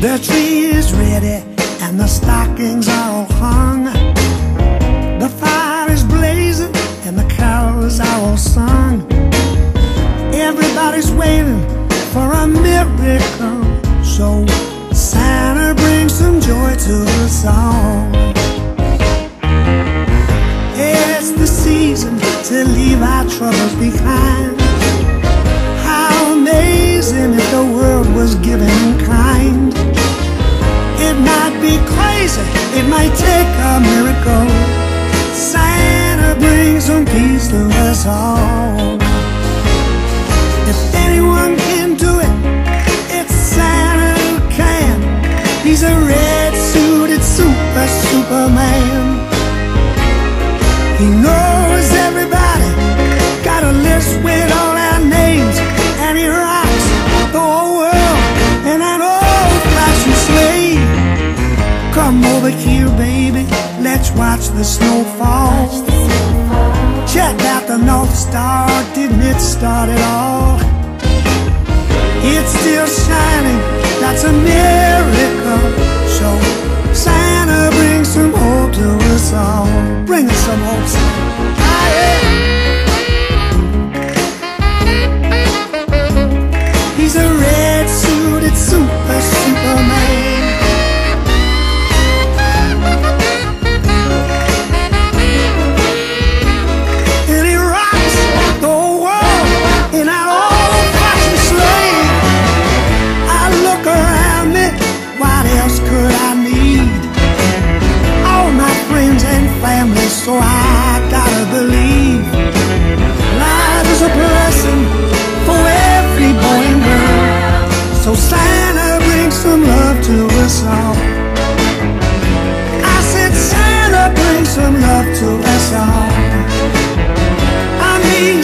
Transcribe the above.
The tree is ready and the stockings are all hung. The fire is blazing and the carols are all sung. Everybody's waiting for a miracle. So Santa brings some joy to the song. It's the season to leave our troubles behind. If anyone can do it, it's Santa who can. He's a red suited super superman. He knows everybody, got a list with all our names, and he rocks the whole world in an old fashioned sleigh. Come over here, baby, let's watch the snow fall. Star, didn't it start it all? It's still shining, that's a miracle. So so I gotta believe. Life is a blessing for every boy and girl. So Santa brings some love to us all. I said Santa brings some love to us all. I mean